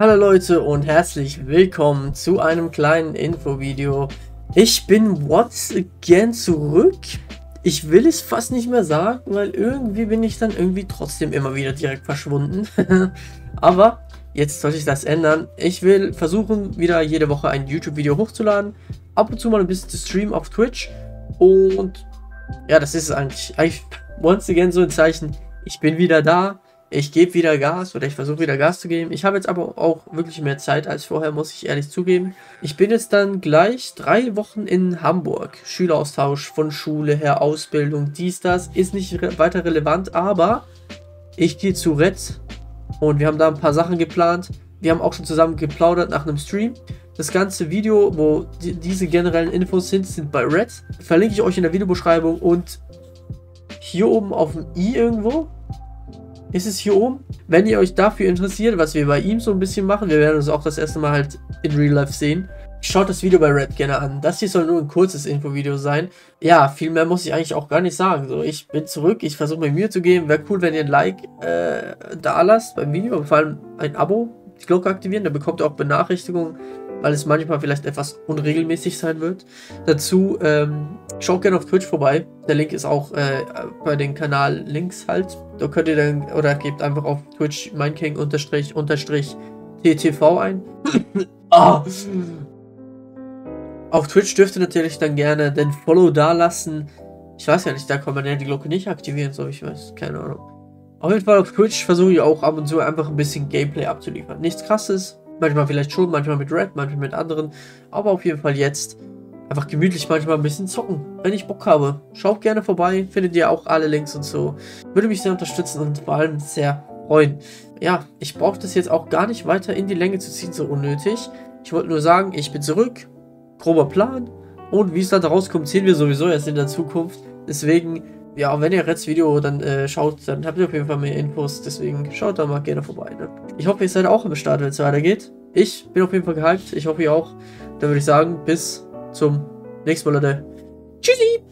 Hallo Leute und herzlich willkommen zu einem kleinen Infovideo. Ich bin once again zurück. Ich will es fast nicht mehr sagen, weil irgendwie bin ich dann irgendwie trotzdem immer wieder direkt verschwunden. Aber jetzt sollte ich das ändern. Ich will versuchen, wieder jede Woche ein YouTube-Video hochzuladen. Ab und zu mal ein bisschen zu streamen auf Twitch. Und ja, das ist eigentlich, eigentlich once again so ein Zeichen. Ich bin wieder da ich gebe wieder Gas oder ich versuche wieder Gas zu geben. Ich habe jetzt aber auch wirklich mehr Zeit als vorher, muss ich ehrlich zugeben. Ich bin jetzt dann gleich drei Wochen in Hamburg. Schüleraustausch von Schule her, Ausbildung, dies, das. Ist nicht re weiter relevant, aber ich gehe zu Red und wir haben da ein paar Sachen geplant. Wir haben auch schon zusammen geplaudert nach einem Stream. Das ganze Video, wo die, diese generellen Infos sind, sind bei Red. Verlinke ich euch in der Videobeschreibung und hier oben auf dem i irgendwo ist es hier oben. Wenn ihr euch dafür interessiert, was wir bei ihm so ein bisschen machen, wir werden uns auch das erste Mal halt in Real Life sehen. Schaut das Video bei Red gerne an. Das hier soll nur ein kurzes Infovideo sein. Ja, viel mehr muss ich eigentlich auch gar nicht sagen. So, ich bin zurück, ich versuche mir Mühe zu geben. Wäre cool, wenn ihr ein Like äh, da lasst beim Video, vor allem ein Abo, die Glocke aktivieren, dann bekommt ihr auch Benachrichtigungen weil es manchmal vielleicht etwas unregelmäßig sein wird. Dazu ähm, schaut gerne auf Twitch vorbei. Der Link ist auch äh, bei den Kanal links halt. Da könnt ihr dann, oder gebt einfach auf Twitch meinking unterstrich unterstrich TTV ein. oh. Auf Twitch dürft ihr natürlich dann gerne den Follow da lassen. Ich weiß ja nicht, da kann man ja die Glocke nicht aktivieren, so ich weiß, keine Ahnung. Auf jeden Fall auf Twitch versuche ich auch ab und zu einfach ein bisschen Gameplay abzuliefern. Nichts krasses, Manchmal vielleicht schon, manchmal mit Red, manchmal mit anderen. Aber auf jeden Fall jetzt einfach gemütlich manchmal ein bisschen zocken, wenn ich Bock habe. Schaut gerne vorbei, findet ihr auch alle Links und so. Würde mich sehr unterstützen und vor allem sehr freuen. Ja, ich brauche das jetzt auch gar nicht weiter in die Länge zu ziehen, so unnötig. Ich wollte nur sagen, ich bin zurück. Grober Plan. Und wie es dann rauskommt, sehen wir sowieso erst in der Zukunft. Deswegen ja, wenn ihr Reds Video dann äh, schaut, dann habt ihr auf jeden Fall mehr Infos. Deswegen schaut da mal gerne vorbei. Ne? Ich hoffe, ihr seid auch am Start, wenn es weitergeht. Ich bin auf jeden Fall gehypt. Ich hoffe, ihr auch. Dann würde ich sagen, bis zum nächsten Mal, Leute. Tschüssi!